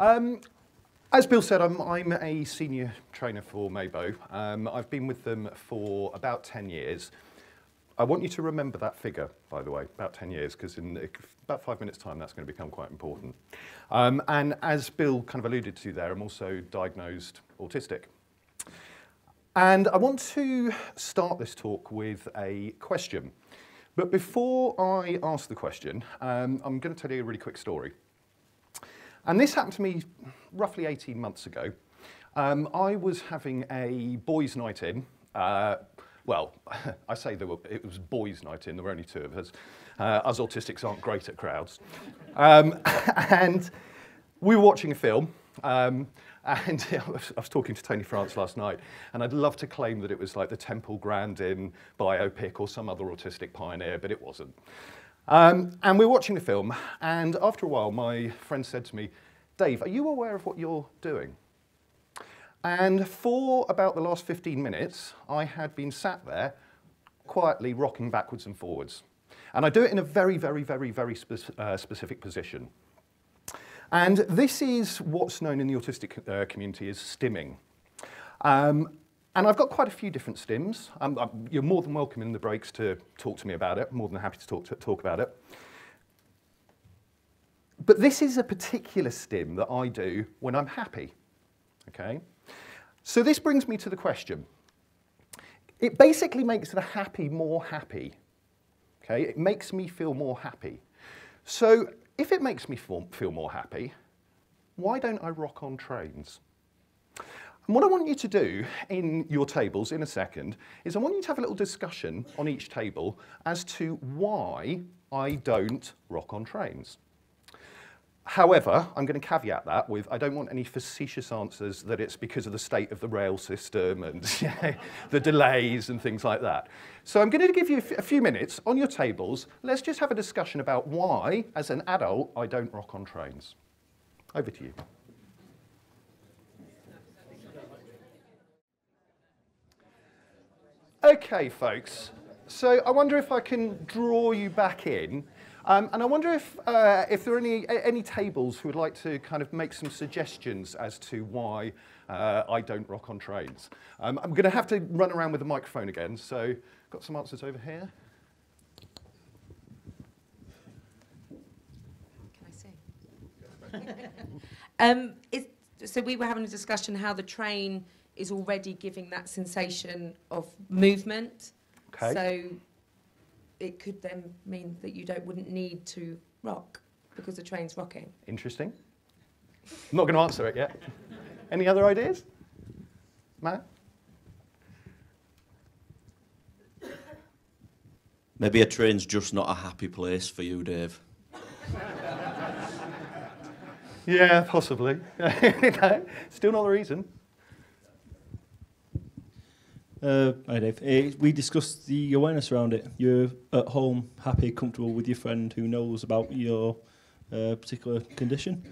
Um, as Bill said, I'm, I'm a senior trainer for Maybo. Um, I've been with them for about 10 years. I want you to remember that figure, by the way, about 10 years, because in about five minutes' time, that's going to become quite important. Um, and as Bill kind of alluded to there, I'm also diagnosed autistic. And I want to start this talk with a question. But before I ask the question, um, I'm going to tell you a really quick story. And this happened to me roughly 18 months ago. Um, I was having a boys' night in. Uh, well, I say there were, it was boys' night in, there were only two of us. Uh, us autistics aren't great at crowds. Um, and we were watching a film. Um, and I was, I was talking to Tony France last night, and I'd love to claim that it was like the Temple Grandin biopic or some other autistic pioneer, but it wasn't. Um, and we were watching the film, and after a while, my friend said to me, Dave, are you aware of what you're doing? And for about the last 15 minutes, I had been sat there quietly rocking backwards and forwards. And I do it in a very, very, very, very spe uh, specific position. And this is what's known in the autistic uh, community as stimming. Um, and I've got quite a few different stims. Um, I'm, you're more than welcome in the breaks to talk to me about it. more than happy to talk, to talk about it. But this is a particular stim that I do when I'm happy. Okay? So this brings me to the question. It basically makes the happy more happy. Okay? It makes me feel more happy. So if it makes me feel more happy, why don't I rock on trains? And what I want you to do in your tables in a second is I want you to have a little discussion on each table as to why I don't rock on trains. However, I'm going to caveat that with I don't want any facetious answers that it's because of the state of the rail system and the delays and things like that. So I'm going to give you a few minutes on your tables. Let's just have a discussion about why, as an adult, I don't rock on trains. Over to you. Okay, folks. So I wonder if I can draw you back in. Um, and I wonder if, uh, if there are any, any tables who would like to kind of make some suggestions as to why uh, I don't rock on trains. Um, I'm going to have to run around with the microphone again, so got some answers over here. Can I see? um, so we were having a discussion how the train is already giving that sensation of mm. movement. Okay. So it could then mean that you don't wouldn't need to rock because the train's rocking. Interesting. I'm not going to answer it yet. Any other ideas? Matt? Maybe a train's just not a happy place for you, Dave. yeah, possibly. Still not the reason. Uh, hi Dave. Uh, we discussed the awareness around it. You're at home, happy, comfortable with your friend who knows about your uh, particular condition.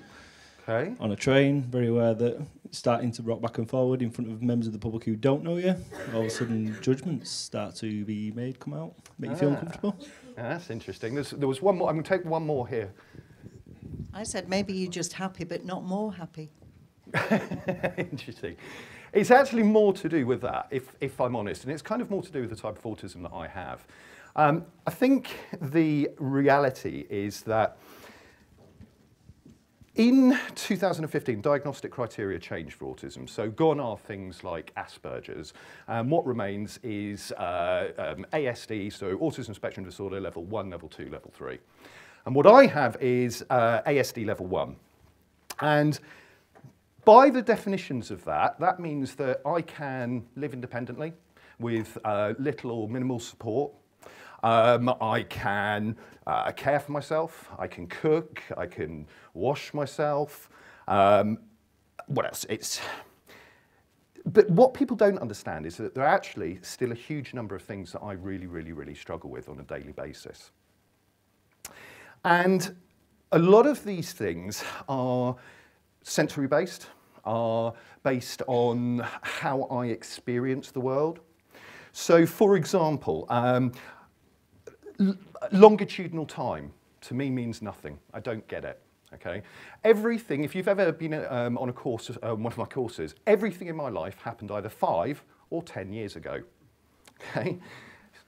Okay. On a train, very aware that starting to rock back and forward in front of members of the public who don't know you, all of a sudden judgments start to be made, come out, make ah. you feel ah. uncomfortable. Yeah, that's interesting. There's, there was one more. I'm going to take one more here. I said maybe you're just happy, but not more happy. interesting. It's actually more to do with that, if, if I'm honest, and it's kind of more to do with the type of autism that I have. Um, I think the reality is that in 2015, diagnostic criteria changed for autism. So gone are things like Asperger's. Um, what remains is uh, um, ASD, so autism spectrum disorder, level one, level two, level three. And what I have is uh, ASD level one. And by the definitions of that, that means that I can live independently with uh, little or minimal support. Um, I can uh, care for myself, I can cook, I can wash myself. Um, what else? It's, but what people don't understand is that there are actually still a huge number of things that I really, really, really struggle with on a daily basis. And a lot of these things are sensory based are based on how I experience the world. So, for example, um, longitudinal time to me means nothing. I don't get it. Okay, everything. If you've ever been um, on a course, um, one of my courses, everything in my life happened either five or ten years ago. Okay,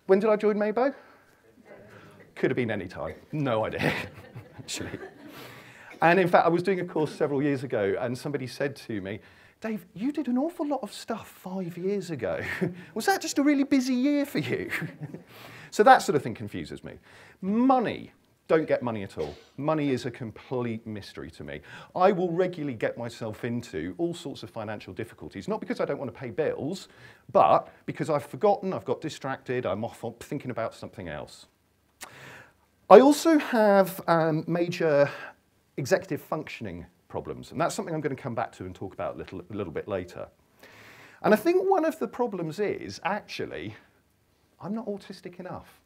when did I join Maybo? Could have been any time. No idea, actually. And in fact, I was doing a course several years ago, and somebody said to me, Dave, you did an awful lot of stuff five years ago. was that just a really busy year for you? so that sort of thing confuses me. Money. Don't get money at all. Money is a complete mystery to me. I will regularly get myself into all sorts of financial difficulties, not because I don't want to pay bills, but because I've forgotten, I've got distracted, I'm off thinking about something else. I also have um, major executive functioning problems, and that's something I'm going to come back to and talk about a little, a little bit later. And I think one of the problems is actually, I'm not autistic enough.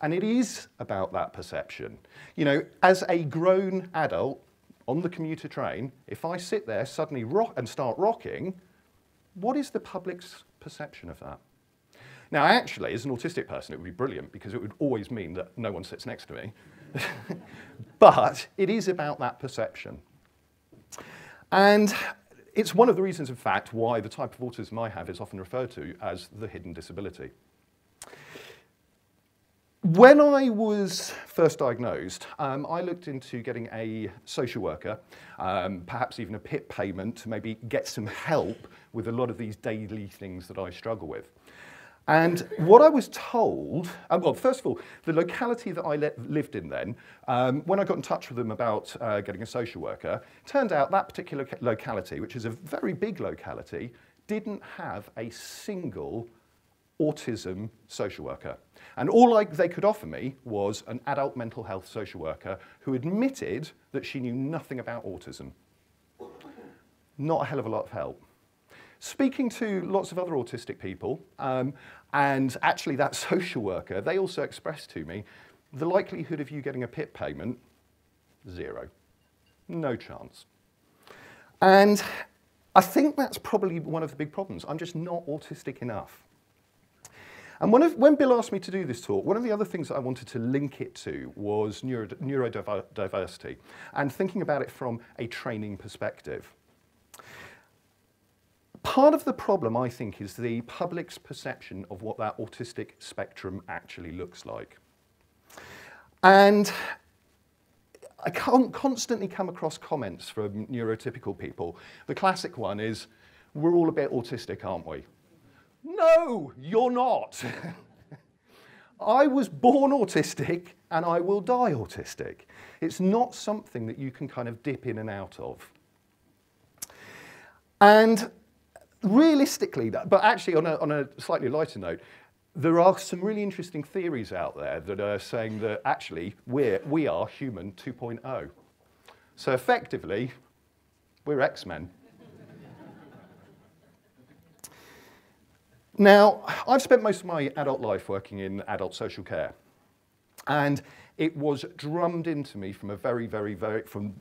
And it is about that perception. You know, as a grown adult on the commuter train, if I sit there suddenly rock and start rocking, what is the public's perception of that? Now, actually, as an autistic person, it would be brilliant because it would always mean that no one sits next to me. but it is about that perception. And it's one of the reasons, in fact, why the type of autism I have is often referred to as the hidden disability. When I was first diagnosed, um, I looked into getting a social worker, um, perhaps even a PIP payment to maybe get some help with a lot of these daily things that I struggle with. And what I was told, uh, well, first of all, the locality that I lived in then, um, when I got in touch with them about uh, getting a social worker, turned out that particular locality, which is a very big locality, didn't have a single autism social worker. And all I, they could offer me was an adult mental health social worker who admitted that she knew nothing about autism. Not a hell of a lot of help. Speaking to lots of other autistic people, um, and actually that social worker, they also expressed to me the likelihood of you getting a PIP payment, zero. No chance. And I think that's probably one of the big problems. I'm just not autistic enough. And of, when Bill asked me to do this talk, one of the other things that I wanted to link it to was neuro, neurodiversity and thinking about it from a training perspective. Part of the problem, I think, is the public's perception of what that autistic spectrum actually looks like. And I can't constantly come across comments from neurotypical people. The classic one is, we're all a bit autistic, aren't we? No, you're not. I was born autistic and I will die autistic. It's not something that you can kind of dip in and out of. And realistically, but actually on a, on a slightly lighter note, there are some really interesting theories out there that are saying that actually we're, we are human 2.0. So effectively, we're X-Men. Now, I've spent most of my adult life working in adult social care. And it was drummed into me from a very, very, very, from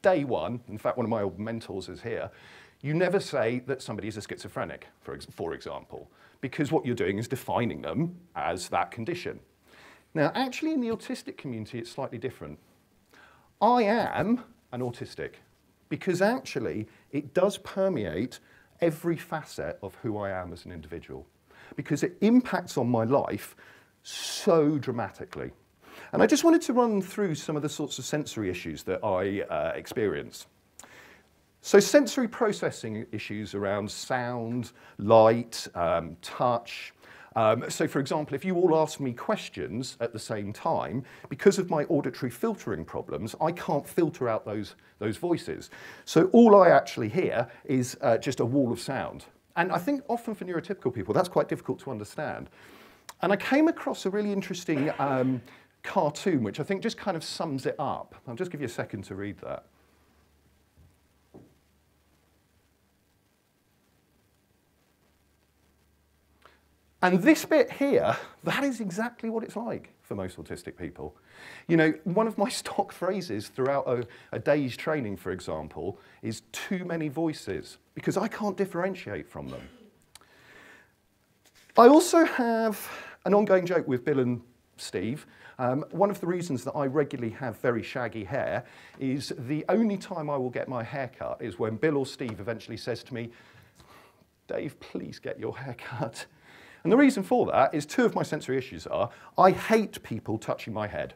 day one, in fact, one of my old mentors is here, you never say that somebody is a schizophrenic, for, ex for example, because what you're doing is defining them as that condition. Now, actually, in the autistic community, it's slightly different. I am an autistic because actually it does permeate every facet of who I am as an individual because it impacts on my life so dramatically. And I just wanted to run through some of the sorts of sensory issues that I uh, experience. So sensory processing issues around sound, light, um, touch. Um, so for example, if you all ask me questions at the same time, because of my auditory filtering problems, I can't filter out those, those voices. So all I actually hear is uh, just a wall of sound. And I think often for neurotypical people, that's quite difficult to understand. And I came across a really interesting um, cartoon, which I think just kind of sums it up. I'll just give you a second to read that. And this bit here, that is exactly what it's like for most autistic people. You know, one of my stock phrases throughout a, a, day's training, for example, is too many voices, because I can't differentiate from them. I also have an ongoing joke with Bill and Steve, um, one of the reasons that I regularly have very shaggy hair is the only time I will get my hair cut is when Bill or Steve eventually says to me, Dave, please get your hair cut. And the reason for that is two of my sensory issues are I hate people touching my head.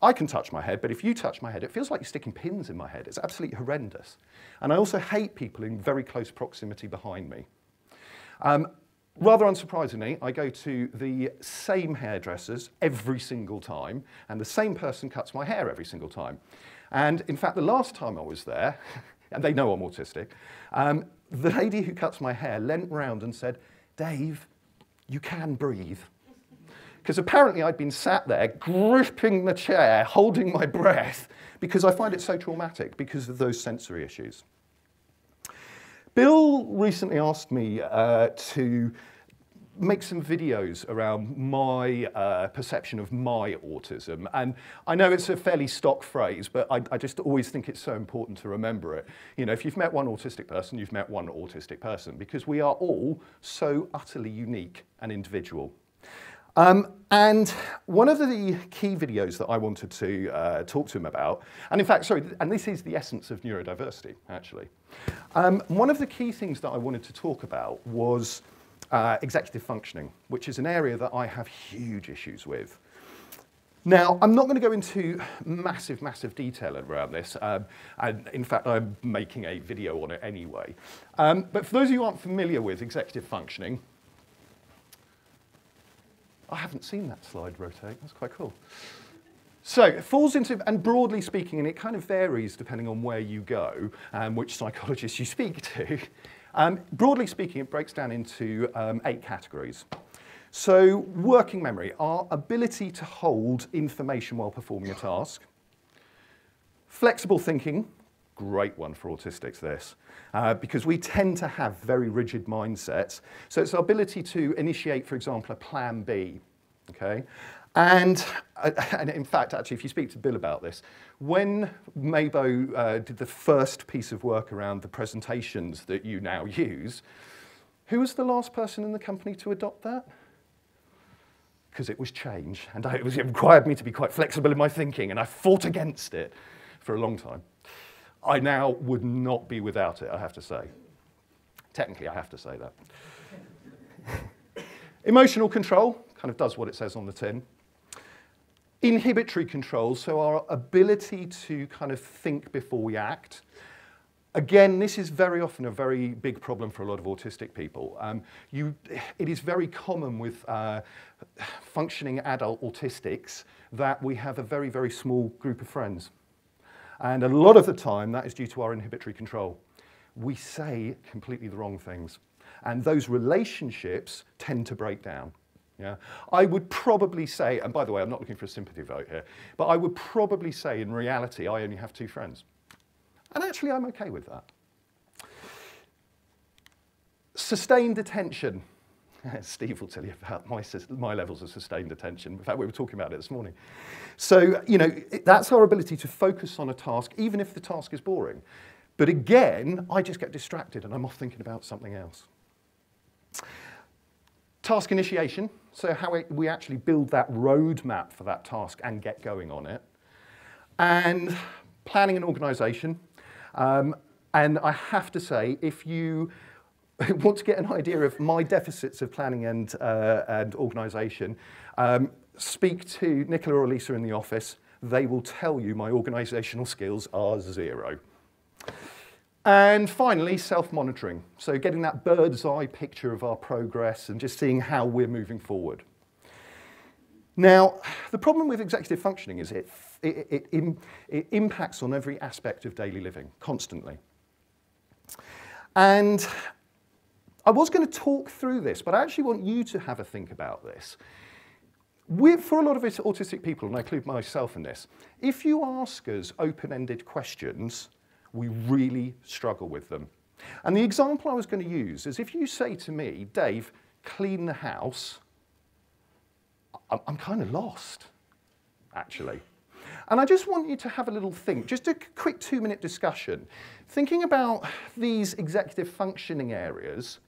I can touch my head, but if you touch my head, it feels like you're sticking pins in my head. It's absolutely horrendous. And I also hate people in very close proximity behind me. Um, rather unsurprisingly, I go to the same hairdressers every single time, and the same person cuts my hair every single time. And in fact, the last time I was there, and they know I'm autistic, um, the lady who cuts my hair leant round and said, Dave, you can breathe. Because apparently I'd been sat there gripping the chair, holding my breath, because I find it so traumatic because of those sensory issues. Bill recently asked me uh, to make some videos around my uh, perception of my autism. And I know it's a fairly stock phrase, but I, I, just always think it's so important to remember it. You know, if you've met one autistic person, you've met one autistic person, because we are all so utterly unique and individual. Um, and one of the key videos that I wanted to uh, talk to him about, and in fact, sorry, and this is the essence of neurodiversity, actually. Um, one of the key things that I wanted to talk about was uh, executive functioning, which is an area that I have huge issues with. Now, I'm not going to go into massive, massive detail around this. Um, and in fact, I'm making a video on it anyway. Um, but for those of you who aren't familiar with executive functioning, I haven't seen that slide rotate. That's quite cool. So it falls into, and broadly speaking, and it kind of varies depending on where you go and which psychologist you speak to. Um, broadly speaking, it breaks down into um, eight categories. So working memory, our ability to hold information while performing a task. Flexible thinking, great one for autistics this, uh, because we tend to have very rigid mindsets. So it's our ability to initiate, for example, a plan B, okay? And, uh, and in fact, actually, if you speak to Bill about this, when Maybo uh, did the first piece of work around the presentations that you now use, who was the last person in the company to adopt that? Because it was change, and it, was, it required me to be quite flexible in my thinking, and I fought against it for a long time. I now would not be without it, I have to say. Technically, I have to say that. Emotional control kind of does what it says on the tin. Inhibitory control, so our ability to kind of think before we act. Again, this is very often a very big problem for a lot of autistic people. Um, you, it is very common with uh, functioning adult autistics that we have a very, very small group of friends. And a lot of the time, that is due to our inhibitory control. We say completely the wrong things. And those relationships tend to break down. Yeah? I would probably say, and by the way, I'm not looking for a sympathy vote here, but I would probably say in reality, I only have two friends. And actually, I'm okay with that. Sustained attention. Steve will tell you about my, my levels of sustained attention. In fact, we were talking about it this morning. So, you know, that's our ability to focus on a task, even if the task is boring. But again, I just get distracted and I'm off thinking about something else. Task initiation, so how we actually build that roadmap for that task and get going on it. And planning and organisation. Um, and I have to say, if you want to get an idea of my deficits of planning and, uh, and organisation, um, speak to Nicola or Lisa in the office. They will tell you my organisational skills are zero. And finally, self-monitoring. So getting that bird's eye picture of our progress and just seeing how we're moving forward. Now, the problem with executive functioning is it, it, it, it, it impacts on every aspect of daily living, constantly. And I was going to talk through this, but I actually want you to have a think about this. We're, for a lot of autistic people, and I include myself in this, if you ask us open-ended questions, we really struggle with them. And the example I was going to use is if you say to me, Dave, clean the house, I'm, kind of lost, actually. And I just want you to have a little think, just a quick two-minute discussion, thinking about these executive functioning areas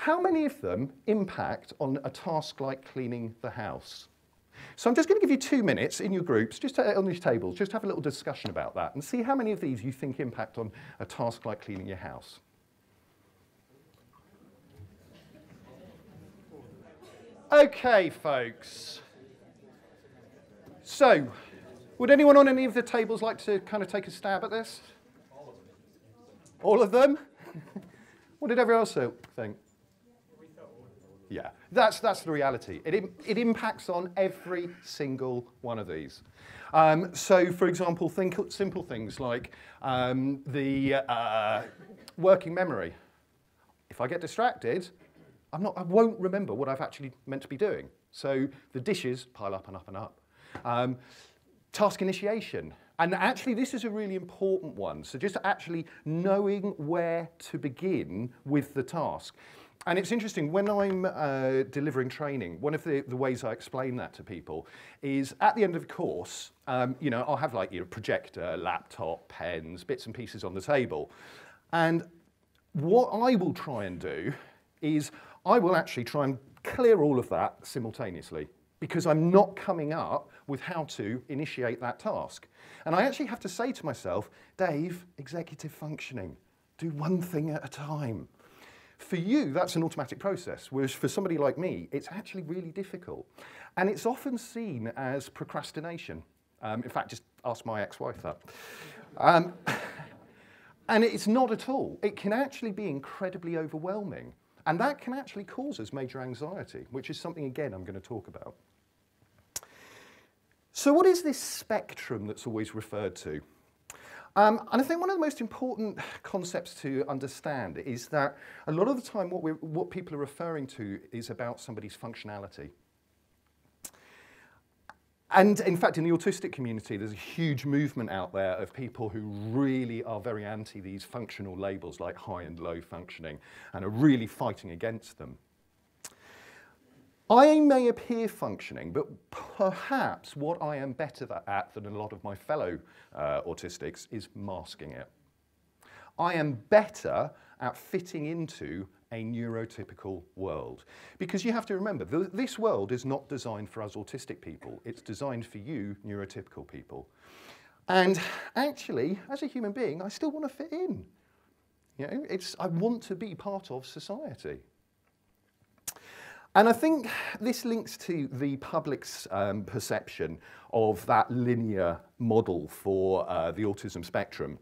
how many of them impact on a task like cleaning the house? So I'm just going to give you two minutes in your groups, just to, on these tables, just have a little discussion about that and see how many of these you think impact on a task like cleaning your house. Okay, folks. So, would anyone on any of the tables like to kind of take a stab at this? All of them? what did everyone else think? Yeah, that's, that's the reality. It, it impacts on every single one of these. Um, so, for example, think simple things like um, the uh, working memory. If I get distracted, I'm not, I won't remember what I've actually meant to be doing. So the dishes pile up and up and up. Um, task initiation. And actually, this is a really important one. So just actually knowing where to begin with the task. And it's interesting, when I'm uh, delivering training, one of the, the ways I explain that to people is at the end of the course, um, you know, I'll have like you know, projector, laptop, pens, bits and pieces on the table. And what I will try and do is I will actually try and clear all of that simultaneously because I'm not coming up with how to initiate that task. And I actually have to say to myself, Dave, executive functioning, do one thing at a time. For you, that's an automatic process, whereas for somebody like me, it's actually really difficult. And it's often seen as procrastination. Um, in fact, just ask my ex wife that. Um, and it's not at all. It can actually be incredibly overwhelming. And that can actually cause us major anxiety, which is something, again, I'm going to talk about. So, what is this spectrum that's always referred to? Um, and I think one of the most important concepts to understand is that a lot of the time what, what people are referring to is about somebody's functionality. And in fact, in the autistic community, there's a huge movement out there of people who really are very anti these functional labels like high and low functioning and are really fighting against them. I may appear functioning, but perhaps what I am better at than a lot of my fellow uh, autistics is masking it. I am better at fitting into a neurotypical world. Because you have to remember, th this world is not designed for us autistic people, it's designed for you, neurotypical people. And actually, as a human being, I still want to fit in. You know, it's, I want to be part of society. And I think this links to the public's um, perception of that linear model for uh, the autism spectrum.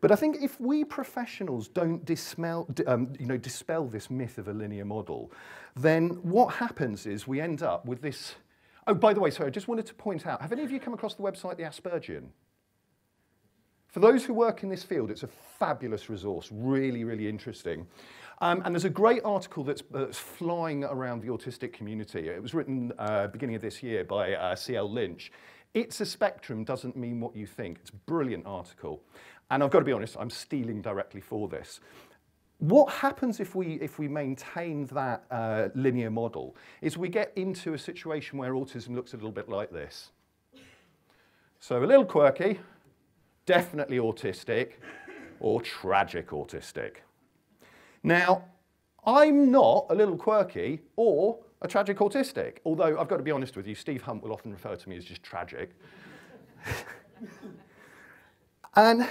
But I think if we professionals don't dispel, um, you know, dispel this myth of a linear model, then what happens is we end up with this. Oh, by the way, sorry, I just wanted to point out have any of you come across the website The Aspergian? For those who work in this field, it's a fabulous resource, really, really interesting. Um, and there's a great article that's, that's, flying around the autistic community. It was written uh, beginning of this year by uh, C.L. Lynch. It's a spectrum doesn't mean what you think. It's a brilliant article. And I've got to be honest, I'm stealing directly for this. What happens if we, if we maintain that uh, linear model is we get into a situation where autism looks a little bit like this. So a little quirky, definitely autistic, or tragic autistic. Now, I'm not a little quirky or a tragic autistic, although I've got to be honest with you, Steve Hunt will often refer to me as just tragic. and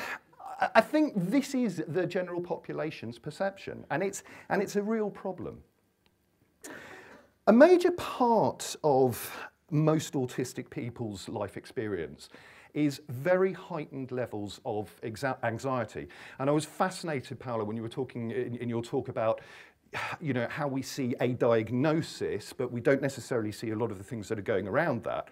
I think this is the general population's perception, and it's, and it's a real problem. A major part of most autistic people's life experience is very heightened levels of anxiety. And I was fascinated, Paola, when you were talking in, in your talk about you know, how we see a diagnosis, but we don't necessarily see a lot of the things that are going around that.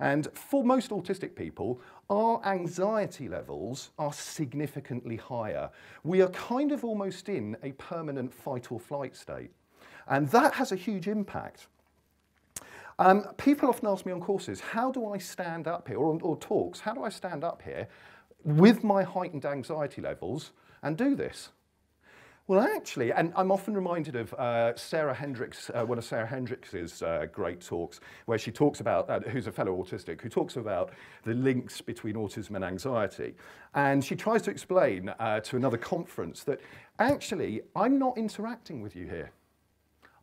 And for most autistic people, our anxiety levels are significantly higher. We are kind of almost in a permanent fight or flight state. And that has a huge impact. Um, people often ask me on courses, how do I stand up here, or, or talks, how do I stand up here with my heightened anxiety levels and do this? Well, actually, and I'm often reminded of uh, Sarah Hendrickx, uh, one of Sarah Hendrickx' uh, great talks, where she talks about, uh, who's a fellow autistic, who talks about the links between autism and anxiety. And she tries to explain uh, to another conference that actually, I'm not interacting with you here.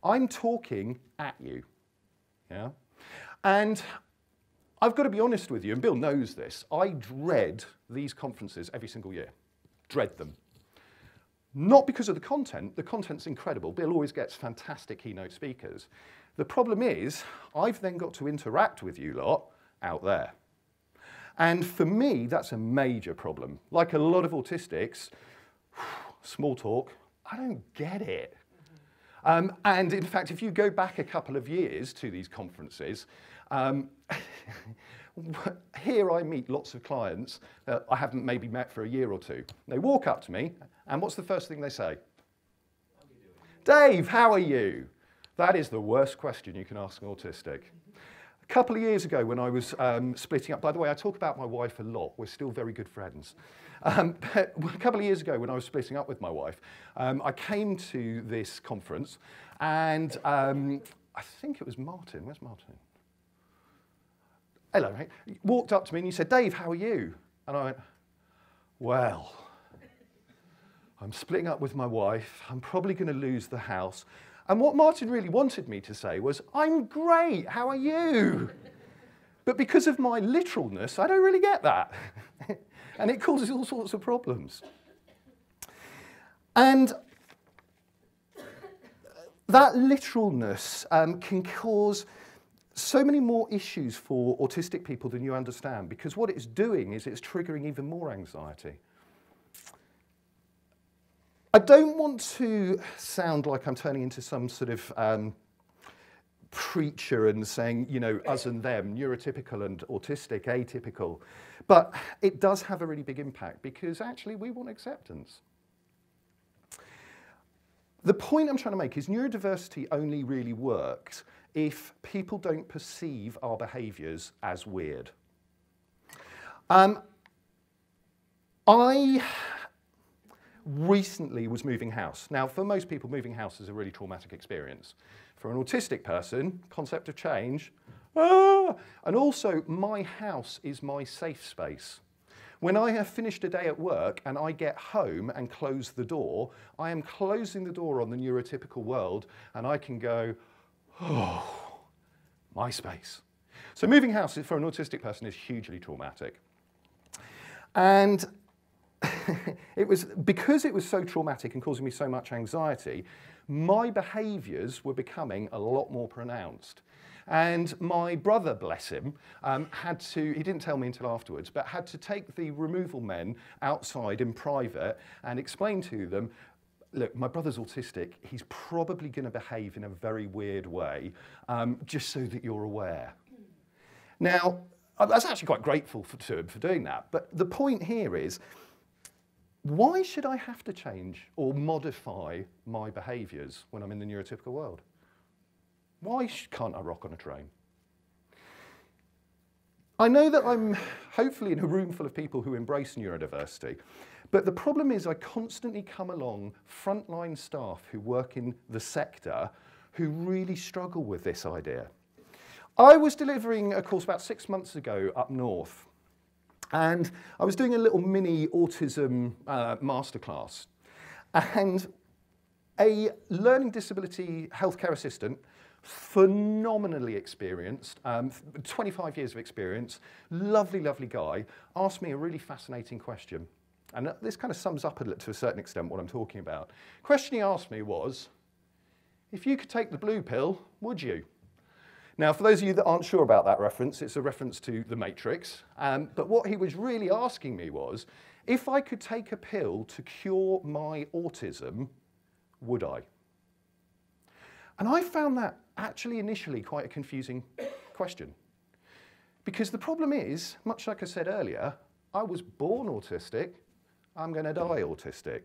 I'm talking at you. Yeah? And I've got to be honest with you, and Bill knows this, I dread these conferences every single year. Dread them. Not because of the content, the content's incredible. Bill always gets fantastic keynote speakers. The problem is, I've then got to interact with you lot out there. And for me, that's a major problem. Like a lot of autistics, small talk, I don't get it. Um, and in fact, if you go back a couple of years to these conferences, um, here I meet lots of clients that I haven't maybe met for a year or two. They walk up to me, and what's the first thing they say? Dave, how are you? That is the worst question you can ask an autistic. A couple of years ago, when I was um, splitting up, by the way, I talk about my wife a lot. We're still very good friends. Um, but a couple of years ago, when I was splitting up with my wife, um, I came to this conference, and um, I think it was Martin. Where's Martin? Hello, mate. He walked up to me and he said, Dave, how are you? And I went, Well, I'm splitting up with my wife. I'm probably going to lose the house. And what Martin really wanted me to say was, I'm great. How are you? But because of my literalness, I don't really get that. and it causes all sorts of problems. And that literalness um, can cause so many more issues for autistic people than you understand because what it's doing is it's triggering even more anxiety. I don't want to sound like I'm turning into some sort of um, preacher and saying, you know, us and them, neurotypical and autistic, atypical. But it does have a really big impact because actually we want acceptance. The point I'm trying to make is neurodiversity only really works if people don't perceive our behaviours as weird. Um, I recently was moving house. Now, for most people, moving house is a really traumatic experience. For an autistic person, concept of change, ah, and also my house is my safe space. When I have finished a day at work and I get home and close the door, I am closing the door on the neurotypical world and I can go, oh, my space. So moving house for an autistic person is hugely traumatic. And it was because it was so traumatic and causing me so much anxiety, my behaviours were becoming a lot more pronounced. And my brother, bless him, um, had to, he didn't tell me until afterwards, but had to take the removal men outside in private and explain to them, look, my brother's autistic. He's probably going to behave in a very weird way, um, just so that you're aware. Now, I was actually quite grateful for, to him for doing that. But the point here is, why should I have to change or modify my behaviours when I'm in the neurotypical world? Why can't I rock on a train? I know that I'm hopefully in a room full of people who embrace neurodiversity, but the problem is I constantly come along frontline staff who work in the sector who really struggle with this idea. I was delivering a course about six months ago up north and I was doing a little mini autism uh, masterclass. And a learning disability healthcare assistant, phenomenally experienced, um, 25 years of experience, lovely, lovely guy, asked me a really fascinating question. And this kind of sums up to a certain extent what I'm talking about. Question he asked me was, if you could take the blue pill, would you? Now, for those of you that aren't sure about that reference, it's a reference to The Matrix. Um, but what he was really asking me was, if I could take a pill to cure my autism, would I? And I found that actually initially quite a confusing question. Because the problem is, much like I said earlier, I was born autistic, I'm going to die autistic.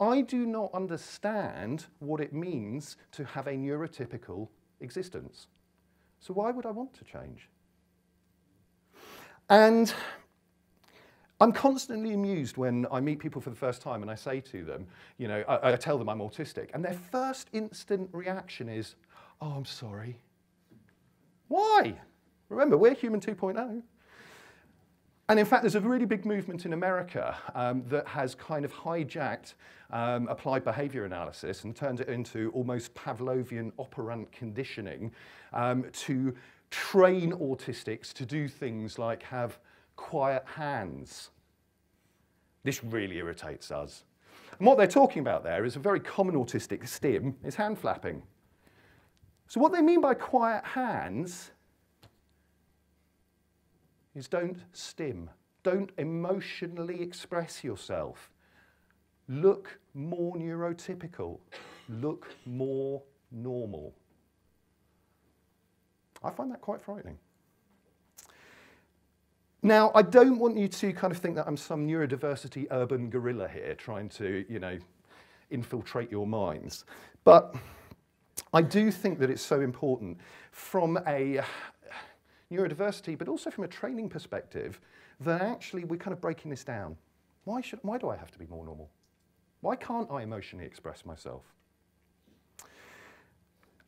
I do not understand what it means to have a neurotypical existence. So why would I want to change? And I'm constantly amused when I meet people for the first time and I say to them, you know, I, I, tell them I'm autistic, and their first instant reaction is, oh, I'm sorry. Why? Remember, we're human 2.0. And in fact, there's a really big movement in America um, that has kind of hijacked um, applied behavior analysis and turned it into almost Pavlovian operant conditioning um, to train autistics to do things like have quiet hands. This really irritates us. And what they're talking about there is a very common autistic stim is hand flapping. So what they mean by quiet hands is don't stim. Don't emotionally express yourself. Look more neurotypical. Look more normal. I find that quite frightening. Now, I don't want you to kind of think that I'm some neurodiversity urban guerrilla here trying to, you know, infiltrate your minds. But I do think that it's so important from a neurodiversity, but also from a training perspective, that actually we're kind of breaking this down. Why, should, why do I have to be more normal? Why can't I emotionally express myself?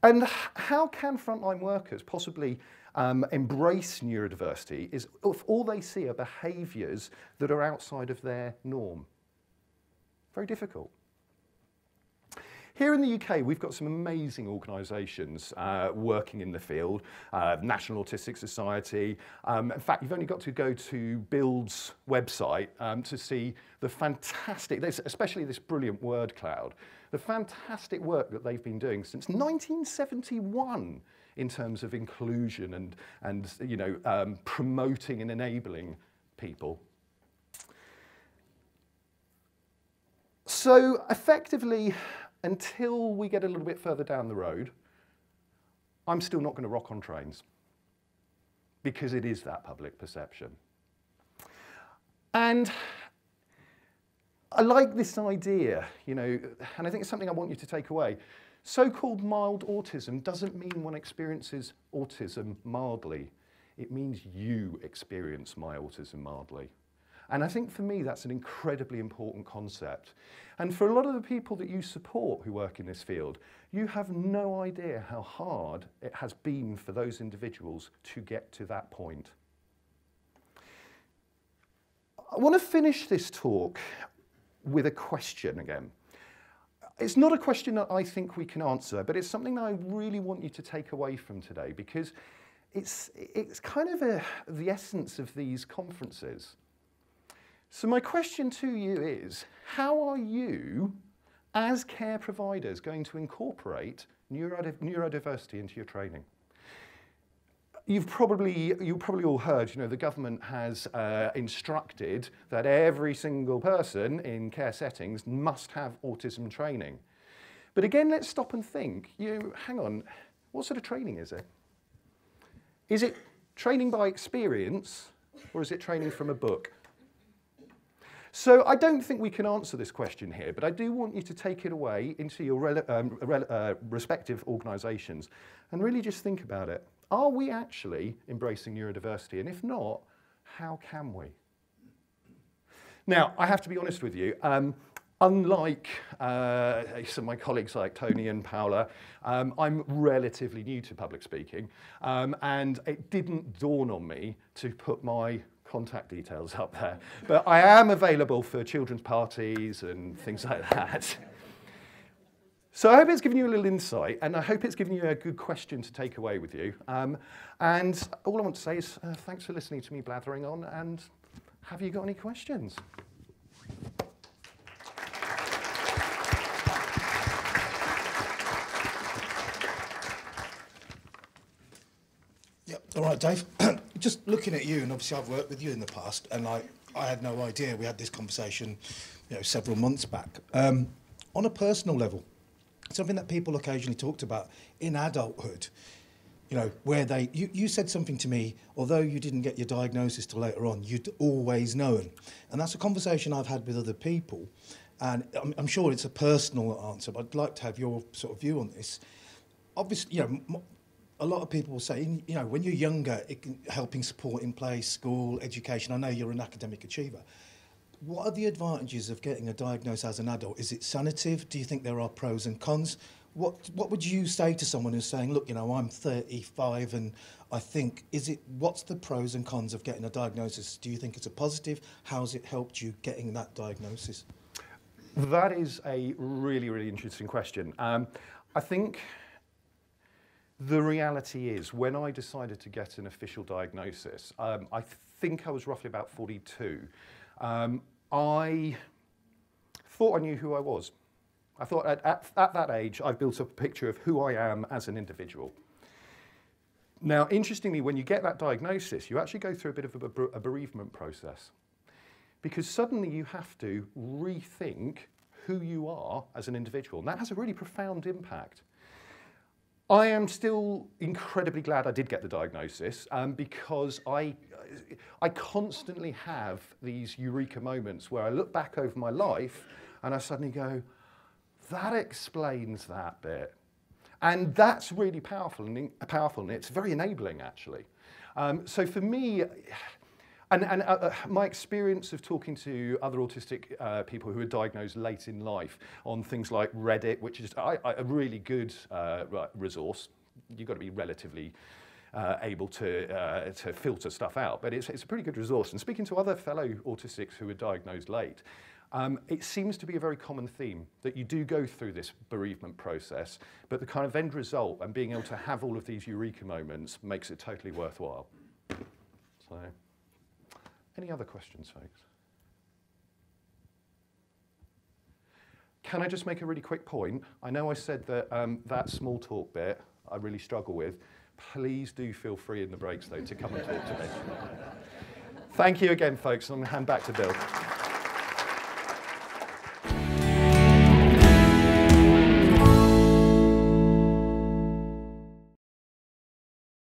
And how can frontline workers possibly um, embrace neurodiversity is if all they see are behaviours that are outside of their norm? Very difficult. Here in the UK, we've got some amazing organisations uh, working in the field, uh, National Autistic Society. Um, in fact, you've only got to go to Build's website um, to see the fantastic, especially this brilliant word cloud, the fantastic work that they've been doing since 1971 in terms of inclusion and, and you know, um, promoting and enabling people. So effectively, until we get a little bit further down the road, I'm still not going to rock on trains because it is that public perception. And I like this idea, you know, and I think it's something I want you to take away. So-called mild autism doesn't mean one experiences autism mildly. It means you experience my autism mildly. And I think for me, that's an incredibly important concept. And for a lot of the people that you support who work in this field, you have no idea how hard it has been for those individuals to get to that point. I want to finish this talk with a question again. It's not a question that I think we can answer, but it's something that I really want you to take away from today because it's, it's kind of a, the essence of these conferences. So my question to you is, how are you, as care providers, going to incorporate neurodiversity into your training? You've probably, you probably all heard, you know, the government has uh, instructed that every single person in care settings must have autism training. But again, let's stop and think, you, hang on, what sort of training is it? Is it training by experience or is it training from a book? So I don't think we can answer this question here, but I do want you to take it away into your um, uh, respective organisations and really just think about it. Are we actually embracing neurodiversity? And if not, how can we? Now, I have to be honest with you. Um, unlike uh, some of my colleagues like Tony and Paola, um, I'm relatively new to public speaking, um, and it didn't dawn on me to put my contact details up there. But I am available for children's parties and things like that. So I hope it's given you a little insight, and I hope it's given you a good question to take away with you. Um, and all I want to say is uh, thanks for listening to me blathering on, and have you got any questions? Yep. All right, Dave. just looking at you, and obviously I've worked with you in the past, and I, I had no idea we had this conversation, you know, several months back. Um, on a personal level, something that people occasionally talked about in adulthood, you know, where they, you, you said something to me, although you didn't get your diagnosis till later on, you'd always known. And that's a conversation I've had with other people. And I'm, I'm sure it's a personal answer, but I'd like to have your sort of view on this. Obviously, you know, a lot of people will say, you know, when you're younger, can, helping support in place, school, education. I know you're an academic achiever. What are the advantages of getting a diagnosis as an adult? Is it sanative? Do you think there are pros and cons? What What would you say to someone who's saying, look, you know, I'm 35 and I think, is it, what's the pros and cons of getting a diagnosis? Do you think it's a positive? How's it helped you getting that diagnosis? That is a really, really interesting question. Um, I think The reality is, when I decided to get an official diagnosis, um, I think I was roughly about 42. Um, I thought I knew who I was. I thought at, at, at that age, I've built up a picture of who I am as an individual. Now, interestingly, when you get that diagnosis, you actually go through a bit of a, a bereavement process because suddenly you have to rethink who you are as an individual. And that has a really profound impact. I am still incredibly glad I did get the diagnosis um, because I, I constantly have these eureka moments where I look back over my life and I suddenly go, that explains that bit. And that's really powerful and powerful, and it's very enabling actually. Um, so for me, and, and uh, uh, my experience of talking to other autistic uh, people who are diagnosed late in life on things like Reddit, which is I, I, a really good uh, resource, you've got to be relatively uh, able to, uh, to filter stuff out, but it's, it's a pretty good resource. And speaking to other fellow autistics who are diagnosed late, um, it seems to be a very common theme that you do go through this bereavement process, but the kind of end result and being able to have all of these eureka moments makes it totally worthwhile. So, any other questions, folks? Can I just make a really quick point? I know I said that um, that small talk bit I really struggle with. Please do feel free in the breaks, though, to come and talk to me. Thank you again, folks. I'm going to hand back to Bill.